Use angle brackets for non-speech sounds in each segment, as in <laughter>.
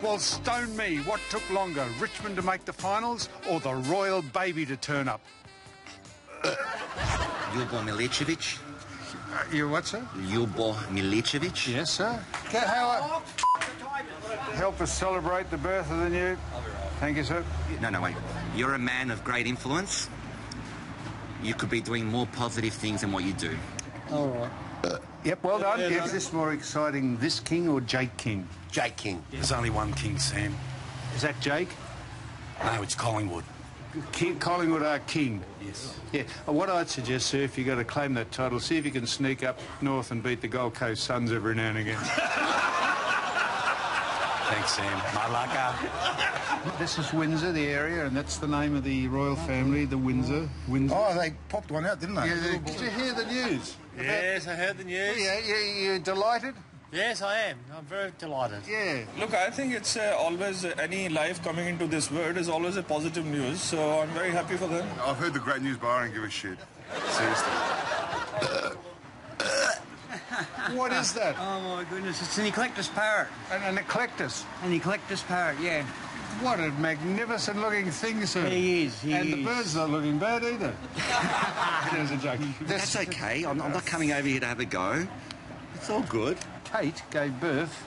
Well, stone me. What took longer, Richmond to make the finals or the royal baby to turn up? <coughs> Ljubo Milicevic. Uh, you what, sir? Ljubo Milicevic. Yes, sir. Okay, how, help us celebrate the birth of the new. Thank you, sir. No, no, wait. You're a man of great influence. You could be doing more positive things than what you do. All right. Yep, well done. Is this more exciting, this king or Jake King? Jake King. There's only one king, Sam. Is that Jake? No, it's Collingwood. King, Collingwood are king. Yes. Yeah. Uh, What I'd suggest, sir, if you're going to claim that title, see if you can sneak up north and beat the Gold Coast Suns every now and again. <laughs> Thanks, Sam. Malaka. this is Windsor, the area, and that's the name of the royal family, the Windsor. Windsor. Oh, they popped one out, didn't they? Yeah, they- did you hear the news? Yes, I heard the news. Yeah, you, you delighted? Yes, I am. I'm very delighted. Yeah. Look, I think it's uh, always uh, any life coming into this world is always a positive news. So I'm very happy for them. I've heard the great news, but I don't give a shit. Seriously. <laughs> <laughs> What is that? Oh my goodness, it's an eclectus parrot. An, an eclectus. An eclectus parrot, yeah. What a magnificent looking thing, sir. He is, he and the is. bird's not looking bad either. <laughs> There's a joke. That's okay. I'm, I'm not coming over here to have a go. It's all good. Kate gave birth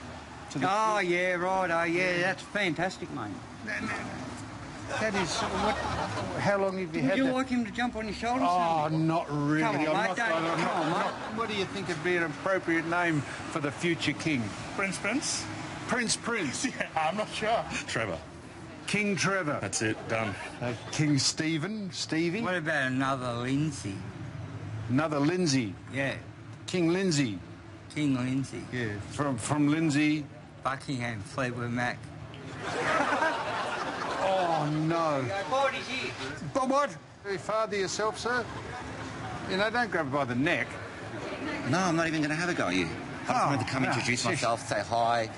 to the. Oh yeah, right, oh yeah, that's fantastic, mate. That is. What, how long have you Would had you that? like him to jump on your shoulders? Oh, Sam? not really. Come on, I'm mate, not, don't- I'm not- come on, mate. not- What do you think would be an appropriate name for the future king? Prince Prince? Prince Prince. <laughs> I'm not sure. Trevor. King Trevor. That's it. Done. Uh, king Stephen. Stevie. What about another Lindsay? Another Lindsay. Yeah, King Lindsay. King Lindsay. Yeah. From from Lindsay. Buckingham, Fleetwood Mac. Oh no. But what? You father yourself, sir? You know, don't grab it by the neck. No, I'm not even going to have a go at you. I just Oh, wanted to come no. introduce myself, say hi.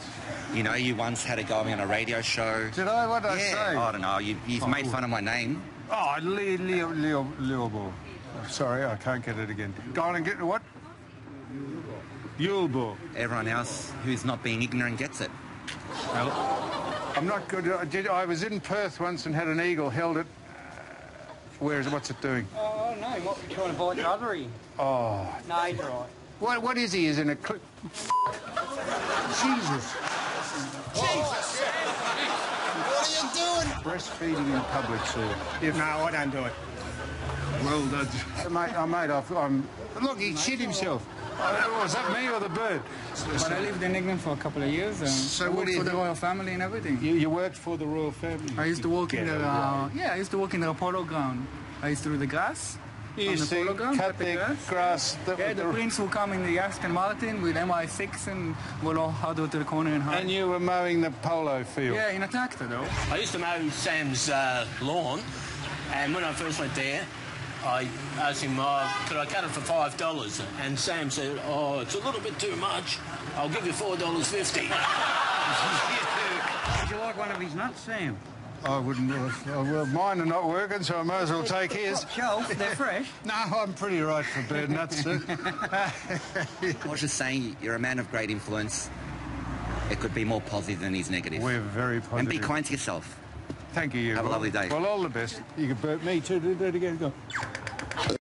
You know, you once had a go at me on a radio show. Did I? What did I yeah, say? I don't know. You, you've oh, made fun of my name. Oh, Leo, Leo, Leo, Leo Ball. Oh, sorry, I can't get it again. Go on and get what? Yule Ball. Everyone else who's not being ignorant gets it. I'm not good. I, did, I was in Perth once and had an eagle, held it. Where is it? what's it doing? Oh no, what you trying to bite the other ear? Oh, No, he's all right. what, what is he? Is in a cl- Jesus. Jesus! What are you doing? Breastfeeding in public, sir. If, No, I don't do it. Well, that's, mate, oh, mate, I've, I'm. Look, he shit himself. Oh, was that me or the bird? But I lived in England for a couple of years. And So I worked for the do? royal family and everything. You, you worked for the royal family. I used to work in the it, uh, yeah. I used to work in the polo ground. I used to do the grass. You on used the to polo ground, cut the the grass. grass. The, Yeah, the the- prince will come in the Aston Martin with MI6 and we'll all huddle to the corner and hide. and you were mowing the polo field. yeah, in a tractor though. I used to mow Sam's uh, lawn, and when I first went there, I asked him, uh, could I cut it for five dollars? And Sam said, oh, it's a little bit too much. I'll give you four dollars fifty. <laughs> Would you like one of his nuts, Sam? I wouldn't do it. Oh, well, mine are not working, so I might as well take his. Shelf, they're <laughs> fresh. No, I'm pretty right for bird nuts, sir. <laughs> I was just saying, you're a man of great influence. It could be more positive than he's negative. We're very positive. and be kind to yourself. Thank you. you Have a lovely day. Well, all the best. You can burp me too. Do that again. Go.